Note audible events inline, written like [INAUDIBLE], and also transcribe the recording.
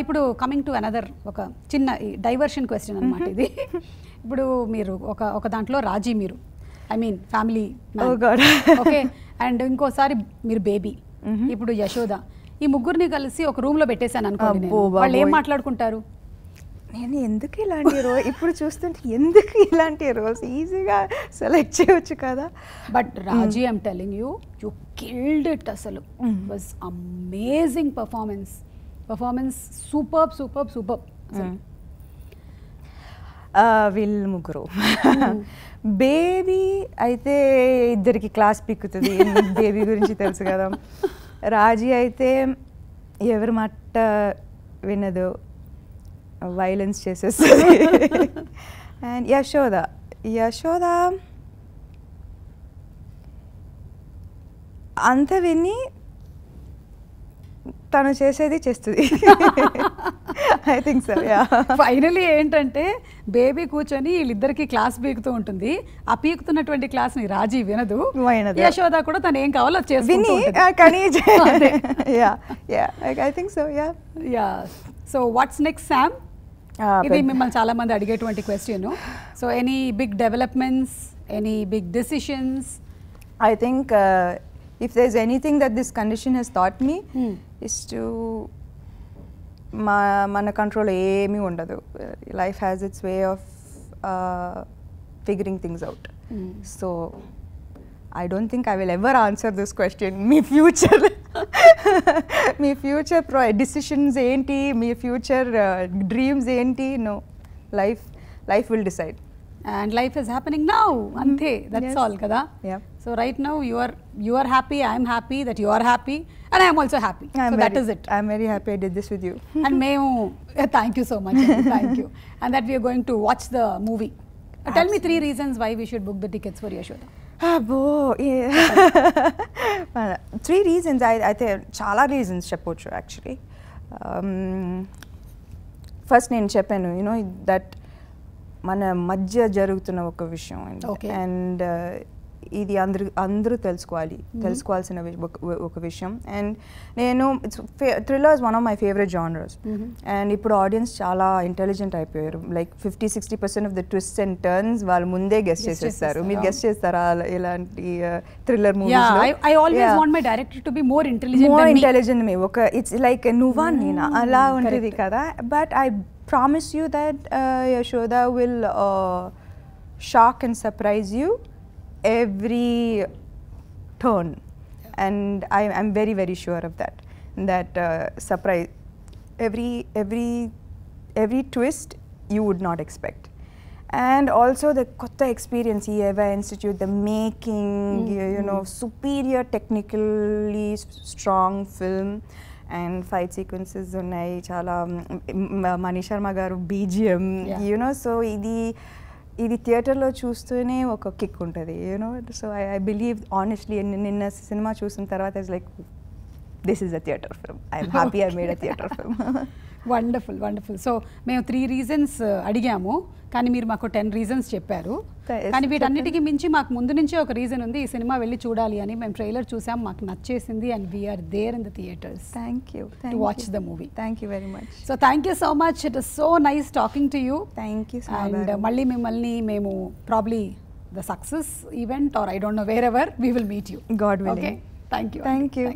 ఇప్పుడు coming to another ఒక చిన్న డైవర్షన్ క్వశ్చన్ అనమాట ఇది. ఇప్పుడు మీరు ఒక ఒక దాంట్లో రాజీ మీరు. I mean family. Okay and ఇంకోసారి మీరు బేబీ ఇప్పుడు యశోద. ఈ ముగ్గురిని కలిసి ఒక రూమ్లో పెట్టేశాను అనుకోండి వాళ్ళు ఏం. మాట్లాడుకుంటారు? నేను ఎందుకు ఇలాంటి రోల్ ఇప్పుడు చూస్తుంటే ఎందుకు ఇలాంటి రోల్స్ ఈజీగా సెలెక్ట్ చేయవచ్చు కదా? But Raji I'm telling you you killed it అసలు. Was amazing performance performance super super super వీళ్ళు ముగ్గురు. బేబీ అయితే ఇద్దరికి క్లాస్ పిక్కుతుంది. బేబీ గురించి తెలుసు కదా? రాజీ అయితే ఎవరి మాట వినదు. వైలెన్స్ చేసేస్తుంది అండ్ యశోద యశోద అంత విని తను చేసేది చేస్తుంది. I think so yeah finally ఏంటంటే బేబీ కూర్చొని వీళ్ళిద్దరికి క్లాస్ పీకుతూ ఉంటుంది. ఆ పీకుతున్నటువంటి క్లాస్ని రాజీ వినదు. యశోద కూడా తను ఏం కావాలో విని కానీ [LAUGHS] అదే. Yeah yeah I think so yeah yeah so what's next Sam ఇది మిమ్మల్ని చాలా మంది అడిగేటువంటి question so any big developments any big decisions I think uh, if there's anything that this condition has taught me Hmm. is to మా మన control ఏమీ ఉండదు. Life has its way of figuring things out so I don't think I will ever answer this question me future [LAUGHS] మీ future pro decisions ఏంటి? మీ future dreams ఏంటి? No life life will decide and life is happening now అంతే that's Yes. All కదా Yeah. So right now you are you are happy I'm happy that you are happy and I'm also happy I'm so that very, is it I'm very happy I did this with you. And మేము thank you so much thank you and that we are going to watch the movie tell me three reasons why we should book the tickets for Yashoda అబ్బో three reasons అయితే చాలా reasons చెప్పొచ్చు actually first నేను చెప్పాను you know that మన మధ్య జరుగుతున్న ఒక విషయం. అండ్ ఇది అందరూ అందరూ తెలుసుకోవాలి తెలుసుకోవాల్సిన ఒక- విషయం. అండ్ నేను it's thriller is one of my favourite genres and ఇప్పుడు ఆడియన్స్ చాలా ఇంటెలిజెంట్ అయిపోయారు. Like fifty sixty percent of the twist and turns వాళ్ళు ముందే గెస్ట్ చేసేస్తారు. మీరు. గెస్ట్ చేస్తారా ఇలాంటి థ్రిల్లర్ మోర్ ఇంటెలిజెంట్ మీ ఒక ఇట్స్ లైక్ నువ్వా నేనా అలా ఉంటుంది. కదా. But I promise you that Yashoda will shock and surprise you Every turn and I I'm very very sure of that that surprise every every every twist you would not expect and also the kotta experience ఈ EVA Institute, the making, you, you know, superior technically s- strong film and fight sequences ఉన్నాయి చాలా మనీష్ శర్మ గారు BGM Yeah. You know so ఇది ఇది థియేటర్లో చూస్తూనే ఒక kick ఉంటుంది you know so I I believe honestly నిన్న సినిమా చూసిన తర్వాత is like this is a theatre film I'm happy I made a theatre film wonderful wonderful so మేము త్రీ రీజన్స్ అడిగాము. కానీ మీరు మాకు టెన్ రీజన్స్ చెప్పారు. కానీ వీటన్నిటికీ మించి మాకు ముందు నుంచే ఒక రీజన్ ఉంది. ఈ సినిమా వెళ్ళి చూడాలి అని మేము ట్రైలర్ చూసాం. మాకు నచ్చేసింది and we are there in the theatres thank you to watch the movie thank you very much so thank you so much it is so nice talking to you thank you and మళ్ళీ మిమ్మల్ని మేము probably the success event or I don't know wherever we will meet you okay willing. Thank you. Thank you